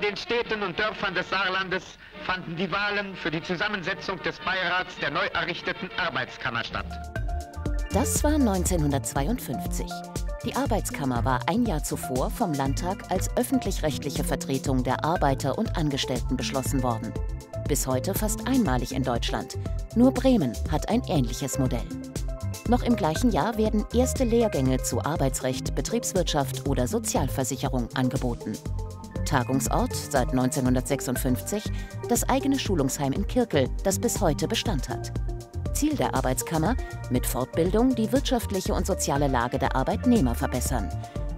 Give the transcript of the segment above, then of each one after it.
In den Städten und Dörfern des Saarlandes fanden die Wahlen für die Zusammensetzung des Beirats der neu errichteten Arbeitskammer statt. Das war 1952. Die Arbeitskammer war ein Jahr zuvor vom Landtag als öffentlich-rechtliche Vertretung der Arbeiter und Angestellten beschlossen worden. Bis heute fast einmalig in Deutschland. Nur Bremen hat ein ähnliches Modell. Noch im gleichen Jahr werden erste Lehrgänge zu Arbeitsrecht, Betriebswirtschaft oder Sozialversicherung angeboten. Tagungsort seit 1956 das eigene Schulungsheim in Kirkel, das bis heute Bestand hat. Ziel der Arbeitskammer, mit Fortbildung die wirtschaftliche und soziale Lage der Arbeitnehmer verbessern.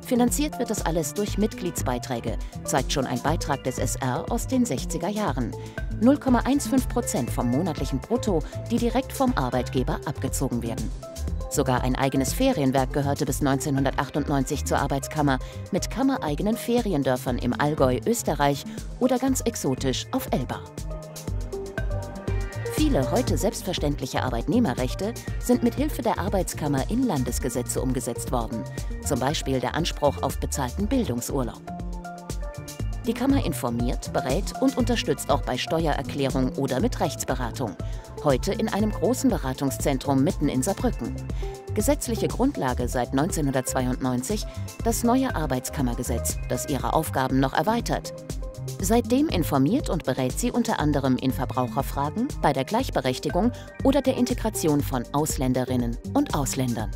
Finanziert wird das alles durch Mitgliedsbeiträge, zeigt schon ein Beitrag des SR aus den 60er Jahren. 0,15 Prozent vom monatlichen Brutto, die direkt vom Arbeitgeber abgezogen werden. Sogar ein eigenes Ferienwerk gehörte bis 1998 zur Arbeitskammer mit kammereigenen Feriendörfern im Allgäu, Österreich oder ganz exotisch auf Elba. Viele heute selbstverständliche Arbeitnehmerrechte sind mit Hilfe der Arbeitskammer in Landesgesetze umgesetzt worden, zum Beispiel der Anspruch auf bezahlten Bildungsurlaub. Die Kammer informiert, berät und unterstützt auch bei Steuererklärung oder mit Rechtsberatung. Heute in einem großen Beratungszentrum mitten in Saarbrücken. Gesetzliche Grundlage seit 1992 das neue Arbeitskammergesetz, das ihre Aufgaben noch erweitert. Seitdem informiert und berät sie unter anderem in Verbraucherfragen, bei der Gleichberechtigung oder der Integration von Ausländerinnen und Ausländern.